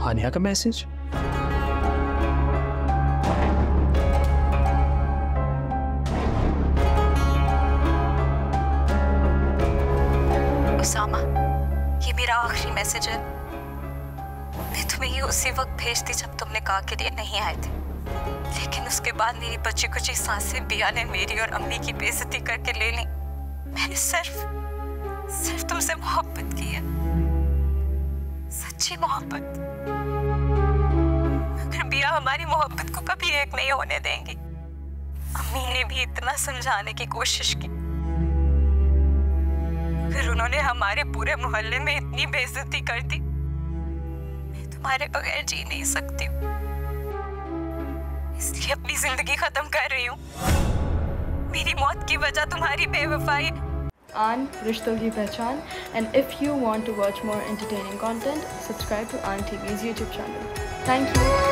हानिया का मैसेज। ये मेरा आखिरी मैसेज है। मैं तुम्हें ये उसी वक्त भेजती जब तुमने कहा के लिए नहीं आए थे। लेकिन उसके बाद मेरी बच्ची कुछ साँसें बिया ने मेरी और अम्मी की बेइज्जती करके ले ली मैंने सिर्फ़ सिर्फ़ तुमसे मोहब्बत की है। सच्ची मोहब्बत। बिया हमारी मोहब्बत को कभी एक नहीं होने देंगी अम्मी ने भी इतना समझाने की कोशिश की। फिर उन्होंने हमारे पूरे मोहल्ले में इतनी बेइज्जती कर दी। मैं तुम्हारे बगैर जी नहीं सकती। इसलिए अपनी ज़िंदगी खत्म कर रही हूँ। मेरी मौत की वजह तुम्हारी बेवफाई Aan Rishtol Ki Pehchan and if you want to watch more entertaining content, subscribe to Aan TV's YouTube channel. Thank you.